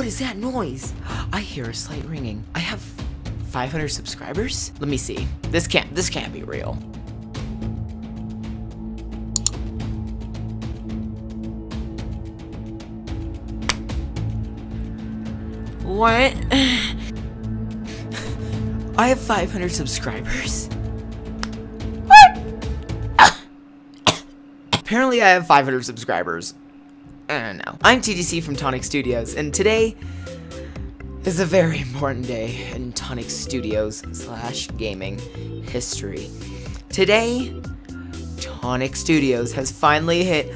What is that noise? I hear a slight ringing. I have 500 subscribers? Let me see. This can't, this can't be real. What? I have 500 subscribers? What? Apparently I have 500 subscribers. I don't know. I'm TDC from Tonic Studios, and today is a very important day in Tonic Studios slash gaming history. Today, Tonic Studios has finally hit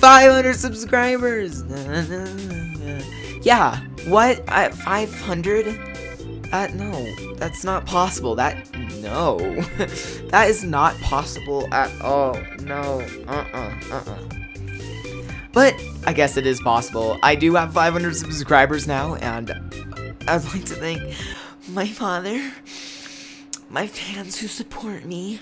500 subscribers. yeah, what? At 500? Uh, no, that's not possible. That, no. that is not possible at all. No, uh-uh, uh-uh. But, I guess it is possible. I do have 500 subscribers now, and I'd like to thank my father, my fans who support me.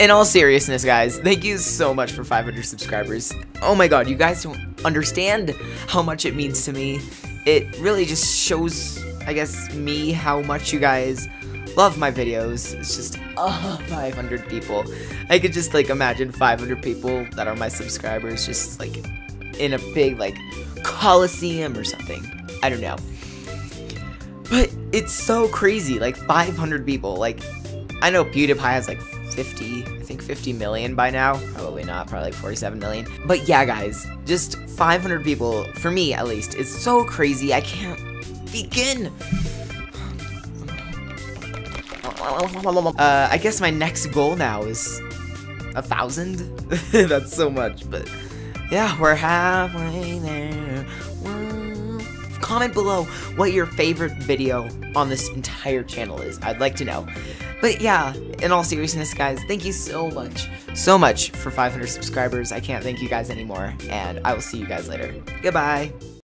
In all seriousness, guys, thank you so much for 500 subscribers. Oh my god, you guys don't understand how much it means to me. It really just shows I guess, me, how much you guys love my videos. It's just, oh, 500 people. I could just, like, imagine 500 people that are my subscribers just, like, in a big, like, coliseum or something. I don't know. But it's so crazy, like, 500 people. Like, I know PewDiePie has, like, 50, I think 50 million by now. Probably not, probably like 47 million. But yeah, guys, just 500 people, for me at least, is so crazy. I can't begin. Uh, I guess my next goal now is a thousand. That's so much, but yeah, we're halfway there. Comment below what your favorite video on this entire channel is. I'd like to know. But yeah, in all seriousness, guys, thank you so much, so much for 500 subscribers. I can't thank you guys anymore, and I will see you guys later. Goodbye.